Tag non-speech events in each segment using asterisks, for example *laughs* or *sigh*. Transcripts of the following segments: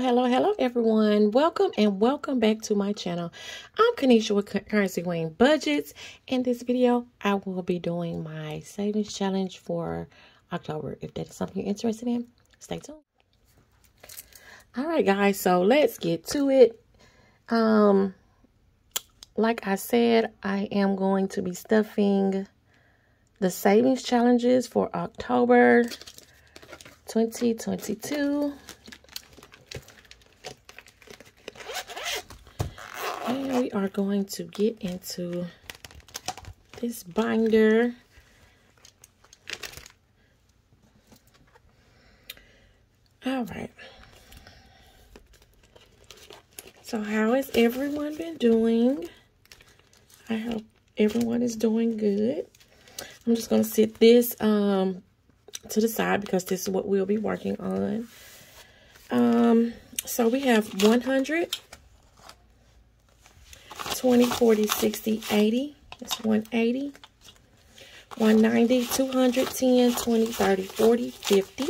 Hello, hello, everyone. Welcome and welcome back to my channel. I'm Kanisha with Kurrency Kween Budgets. In this video, I will be doing my savings challenge for October. If that is something you're interested in, stay tuned. All right, guys, so let's get to it. Um, like I said, I am going to be stuffing the savings challenges for October 2022. And we are going to get into this binder. All right. So how has everyone been doing? I hope everyone is doing good. I'm just going to sit this um, to the side because this is what we'll be working on. Um, so we have 100, 20, 40, 60, 80. That's 180. 190, 210, 20, 30, 40, 50.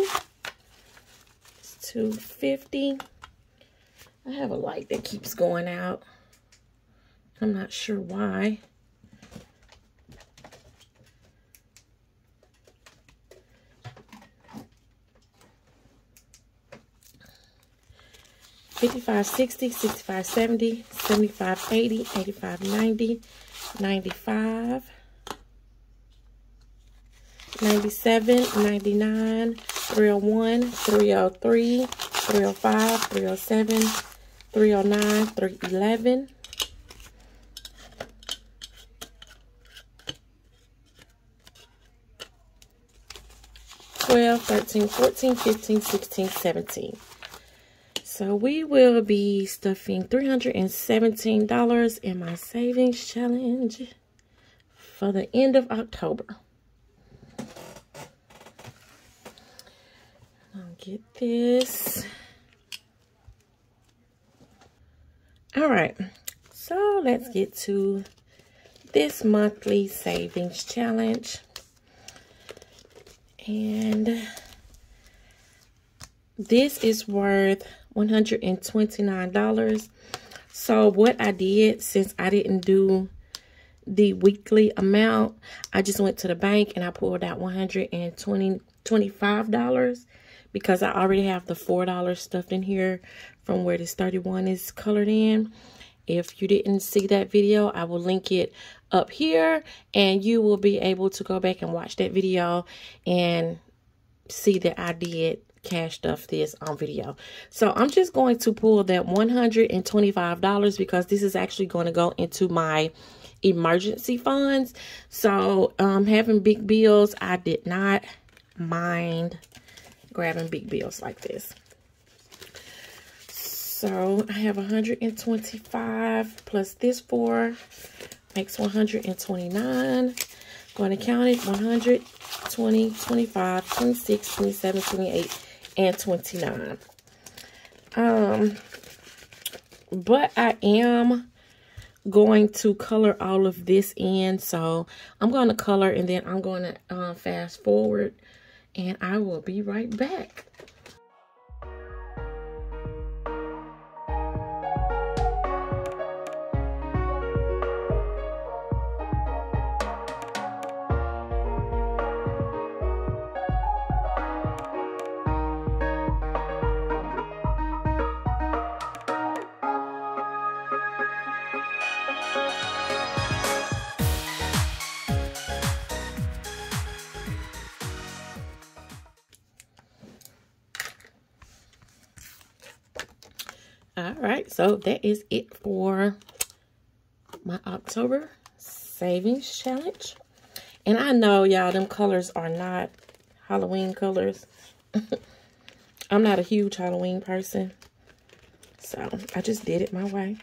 It's 250. I have a light that keeps going out. I'm not sure why. 5560, 6570, 7580, 8590, 95, 97, 99, 301, 303, 305, 307, 309, 311. Twelve, thirteen, fourteen, fifteen, sixteen, seventeen. So we will be stuffing $317 in my savings challenge for the end of October. I'll get this. All right, so let's get to this monthly savings challenge. And this is worth $129. So what I did, since I didn't do the weekly amount, I just went to the bank and I pulled out $120, $25 because I already have the $4 stuffed in here from where this 31 is colored in. If you didn't see that video, I will link it up here and you will be able to go back and watch that video and see that I did cash stuff this on video. So I'm just going to pull that $125 because this is actually going to go into my emergency funds. So um, having big bills, I did not mind grabbing big bills like this. So I have 125 plus this four makes 129. Going to count it 100, 20, 25, 26, 27, 28, and 29. Um, but I am going to color all of this in. So I'm going to color and then I'm going to uh, fast forward and I will be right back. Right, so that is it for my October savings challenge. And I know, y'all, them colors are not Halloween colors. *laughs* I'm not a huge Halloween person. So, I just did it my way.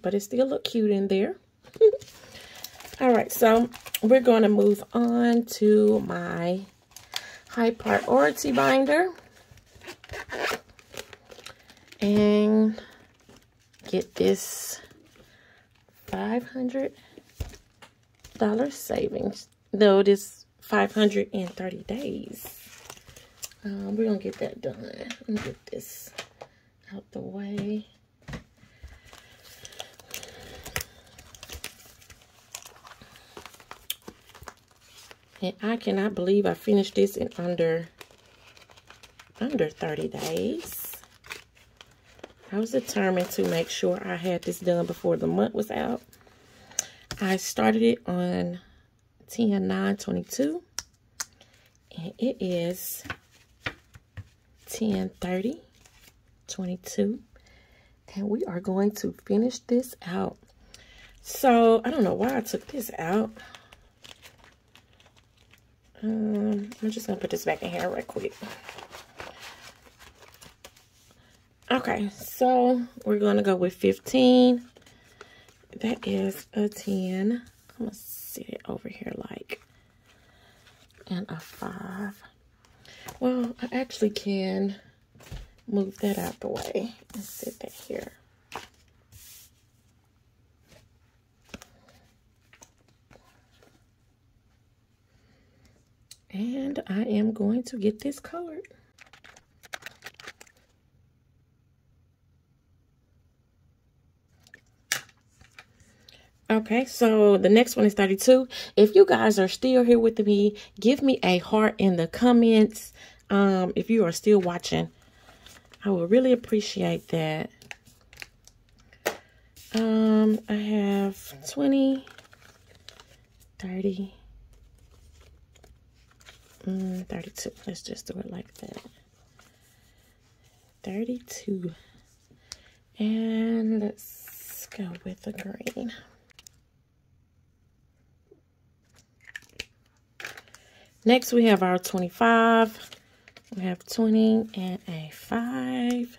But it still look cute in there. *laughs* All right, so we're going to move on to my high priority binder and get this $500 savings. Though this 530 days. Um, we're going to get that done. Let me get this out the way. And I cannot believe I finished this in under under 30 days. I was determined to make sure I had this done before the month was out. I started it on 10 9 22 and it is 10 30 22 and we are going to finish this out so I don't know why I took this out um, I'm just gonna put this back in here right quick okay so we're gonna go with 15 that is a 10 I'm gonna sit it over here like and a 5 well I actually can move that out the way and sit that here. And I am going to get this colored Okay, so the next one is 32. If you guys are still here with me, give me a heart in the comments. Um, if you are still watching, I would really appreciate that. Um, I have 20, 30, mm, 32. Let's just do it like that. 32. And let's go with the green. Next, we have our 25. We have 20 and a 5.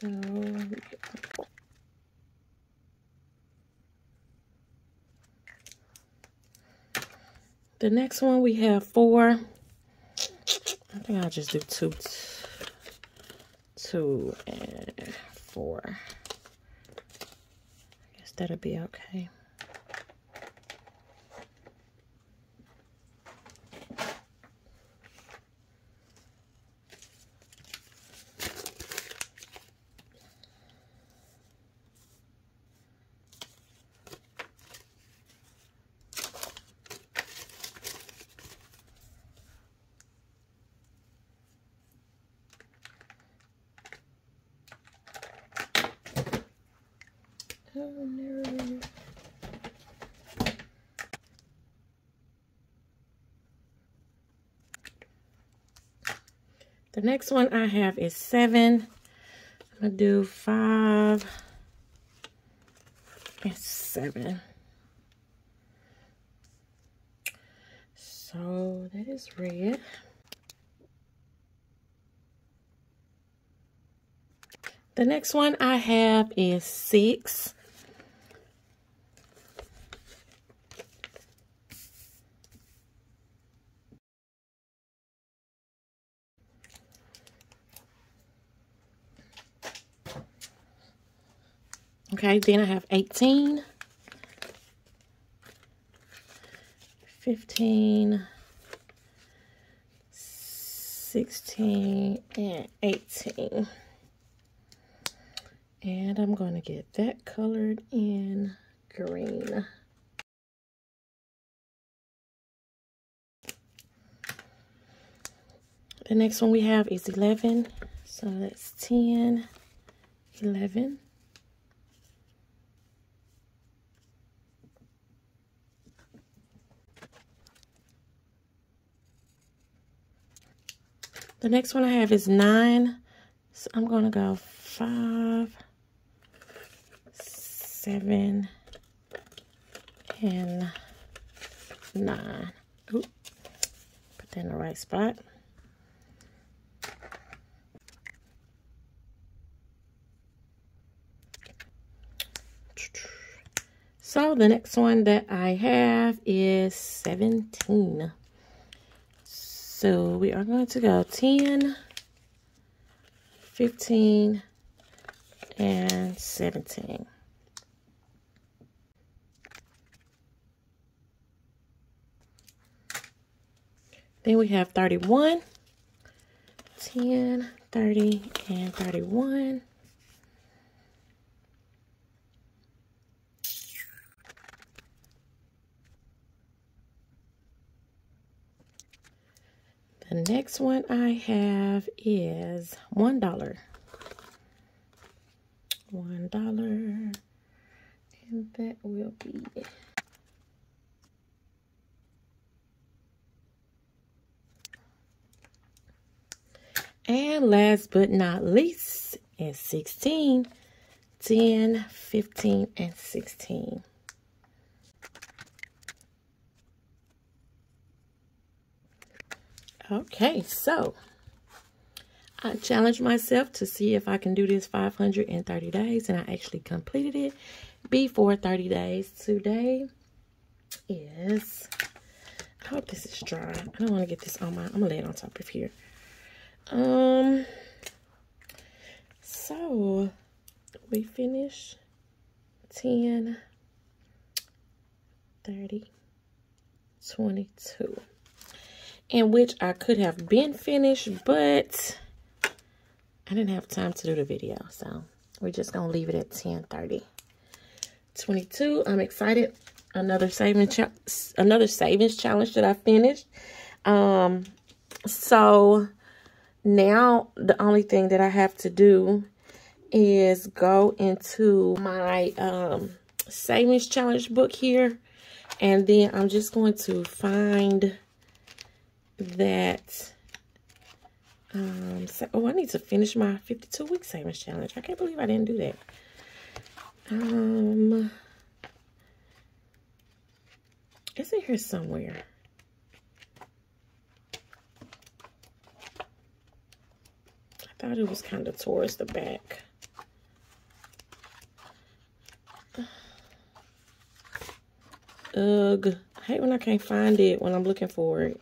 So, the next one we have 4. I think I'll just do 2. 2 and 4. I guess that'll be okay. The next one I have is seven. I'm going to do five and seven. So that is red. The next one I have is six. Okay, then I have 18, 15, 16, and 18. And I'm going to get that colored in green. The next one we have is 11. So that's 10, 11. The next one I have is 9. So I'm going to go 5, 7, and 9. Oop. Put that in the right spot. So the next one that I have is 17. So we are going to go 10, 15, and 17. Then we have 31, 10, 30, and 31. The next one I have is $1. $1. And that will be And last but not least is 16, 10, 15, and 16. Okay, so I challenged myself to see if I can do this 530 days, and I actually completed it before 30 days. Today is, I hope this is dry. I don't want to get this on my, I'm going to lay it on top of here. Um, so we finish 10, 30, 22 in which I could have been finished, but I didn't have time to do the video. So we're just going to leave it at 1030. 22, I'm excited. Another savings, another savings challenge that I finished. Um, so now the only thing that I have to do is go into my um, savings challenge book here. And then I'm just going to find that um so, oh i need to finish my 52 week savings challenge. I can't believe i didn't do that. Um it's in here somewhere. I thought it was kind of towards the back. Ugh. I hate when i can't find it when i'm looking for it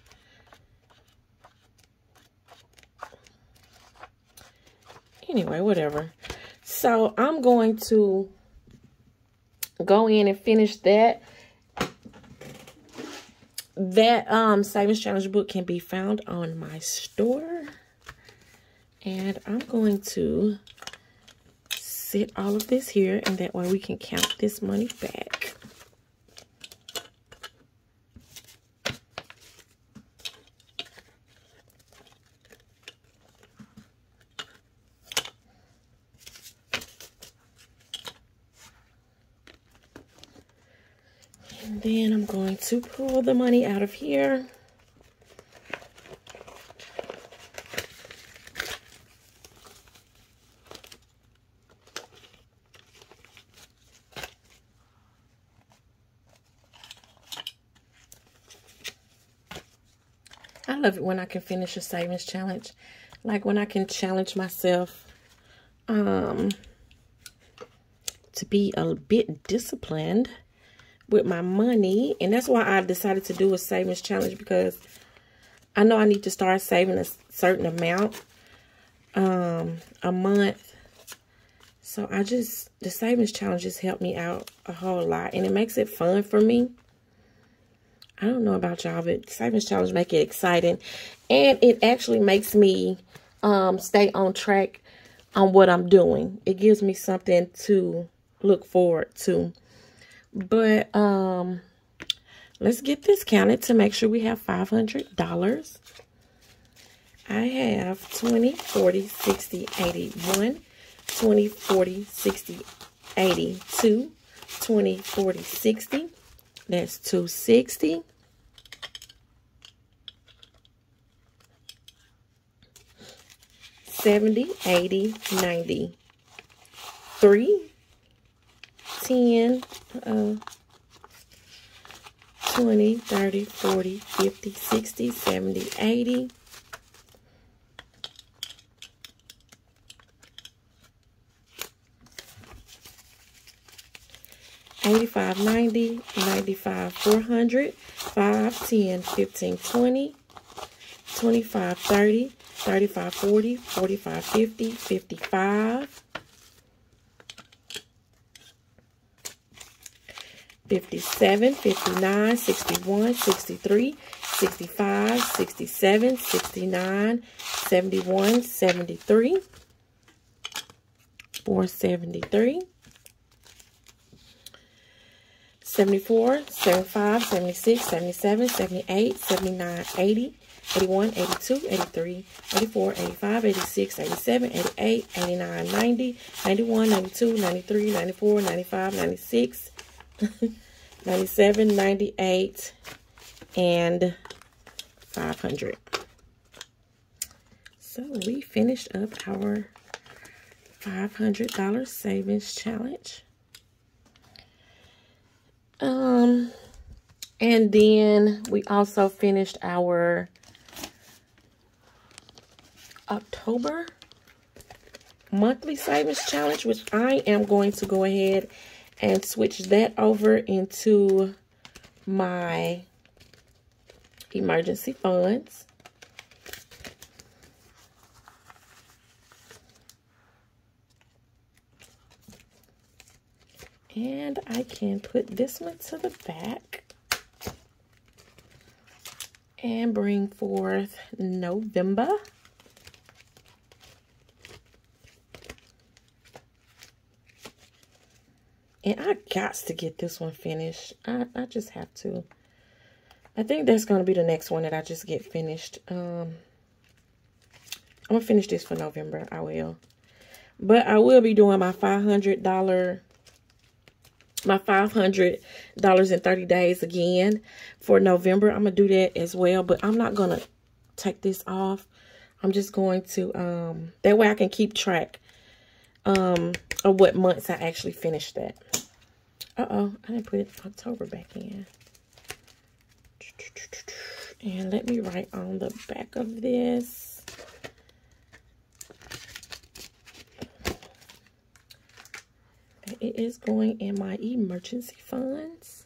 anyway, whatever. So I'm going to go in and finish that. That um Savings Challenge book can be found on my store. And I'm going to sit all of this here and that way we can count this money back. then I'm going to pull the money out of here. I love it when I can finish a savings challenge. Like when I can challenge myself um, to be a bit disciplined with my money. And that's why I decided to do a savings challenge because I know I need to start saving a certain amount um, a month. So I just, the savings challenge just helped me out a whole lot. And it makes it fun for me. I don't know about y'all, but savings challenge make it exciting. And it actually makes me um, stay on track on what I'm doing. It gives me something to look forward to. But um, let's get this counted to make sure we have $500. I have 20, 40, 60, 81, 20, 40, 60, 82, 20, 40, 60. That's 260. Seventy, eighty, ninety, three, 10, uh, 20, 30, 40, 50, 60, 70, 80. Eighty-five, ninety, ninety-five, four hundred, five, ten, fifteen, twenty, twenty-five, thirty, thirty-five, forty, forty-five, fifty, fifty-five. 57, 59, 61, 63, 65, 67, 69, 71, 73, 473, 74, 75, 76, 77, 78, 79, 80, 81, 82, 83, 84, 85, 86, 87, 88, 89, 90, 91, 92, 93, 94, 95, 96, *laughs* 97, 98, and 500. So we finished up our $500 savings challenge. Um, and then we also finished our October monthly savings challenge, which I am going to go ahead and switch that over into my emergency funds. And I can put this one to the back and bring forth November. And I got to get this one finished. I, I just have to. I think that's going to be the next one that I just get finished. Um, I'm going to finish this for November. I will. But I will be doing my $500 my $500 in 30 days again for November. I'm going to do that as well, but I'm not going to take this off. I'm just going to, um, that way I can keep track um, of what months I actually finished that. Uh-oh, I didn't put October back in. And let me write on the back of this. It is going in my emergency funds.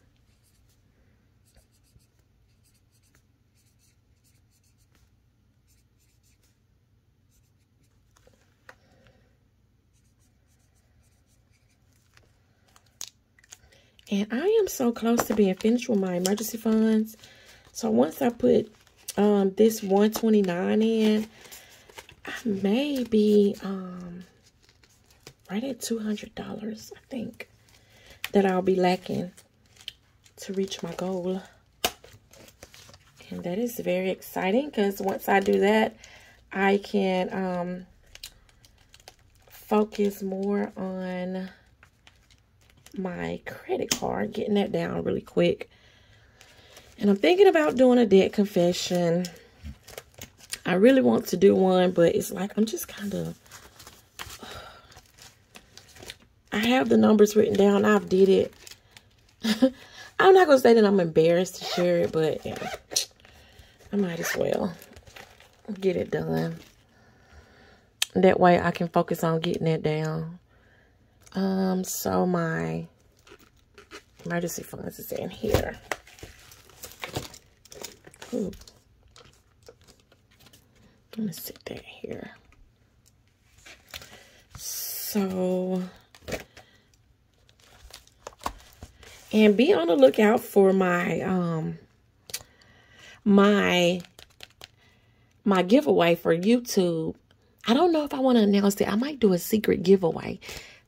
And I am so close to being finished with my emergency funds. So once I put um, this 129 in, I may be um, right at $200, I think, that I'll be lacking to reach my goal. And that is very exciting because once I do that, I can um, focus more on my credit card, getting that down really quick. And I'm thinking about doing a debt confession. I really want to do one, but it's like I'm just kind of... I have the numbers written down. I've did it. *laughs* I'm not going to say that I'm embarrassed to share it, but yeah, I might as well get it done. That way I can focus on getting it down. Um, so my emergency funds is in here. Ooh. I'm gonna sit that here. So, and be on the lookout for my um my my giveaway for YouTube. I don't know if I want to announce it. I might do a secret giveaway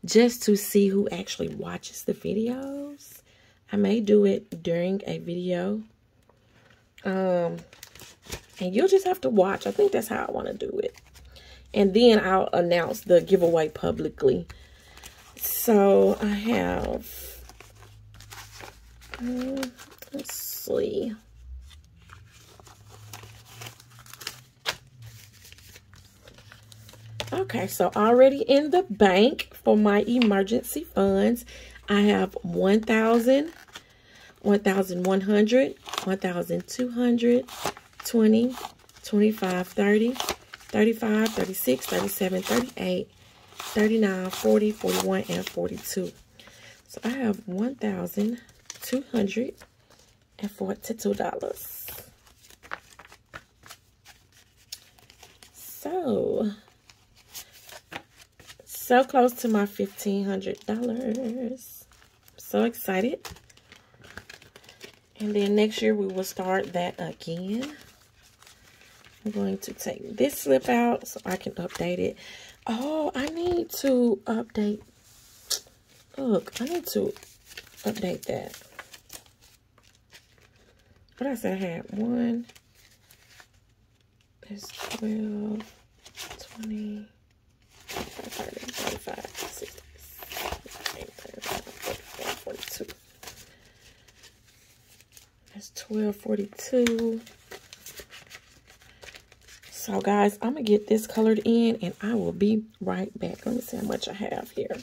just to see who actually watches the videos. I may do it during a video. Um, and you'll just have to watch. I think that's how I want to do it. And then I'll announce the giveaway publicly. So I have, um, let's see. Okay, so already in the bank for my emergency funds, I have 1,000, 1,100, 1,200, 20, 25, 30, 35, 36, 37, 38, 39, 40, 41, and 42. So I have $1,242. So so close to my $1,500. So excited. And then next year we will start that again. I'm going to take this slip out so I can update it. Oh, I need to update. Look, I need to update that. What I said I had one. It's 12, 20, 30, 35, 60, 42. That's 1242. So guys, I'm gonna get this colored in and I will be right back. Let me see how much I have here.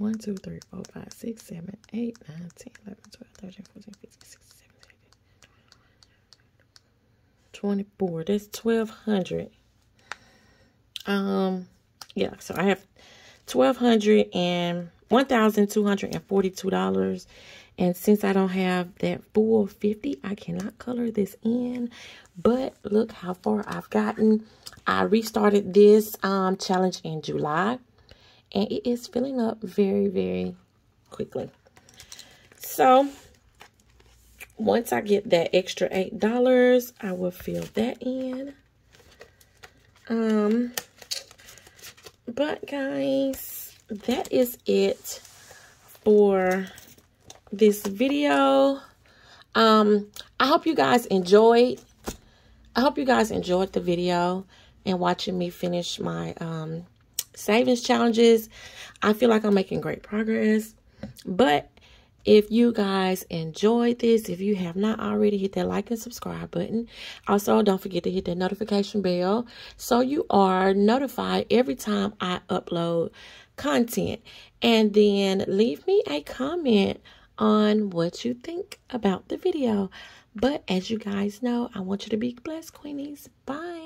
1, 2, 3, 4, 5, 6, 7, 8, 9, 10, 11, 12, 13, 14, 15, 16, 17, 18, 24. That's 1200 Um, yeah, so I have 1200 and $1,242. And since I don't have that full 50, I cannot color this in. But look how far I've gotten. I restarted this um, challenge in July and it is filling up very, very quickly. So, once I get that extra $8, I will fill that in. Um, but guys, that is it for this video. Um, I hope you guys enjoyed. I hope you guys enjoyed the video and watching me finish my um, savings challenges. I feel like I'm making great progress. But if you guys enjoyed this, if you have not already, hit that like and subscribe button. Also, don't forget to hit that notification bell so you are notified every time I upload content. And then leave me a comment on what you think about the video. But as you guys know, I want you to be blessed, Queenies. Bye.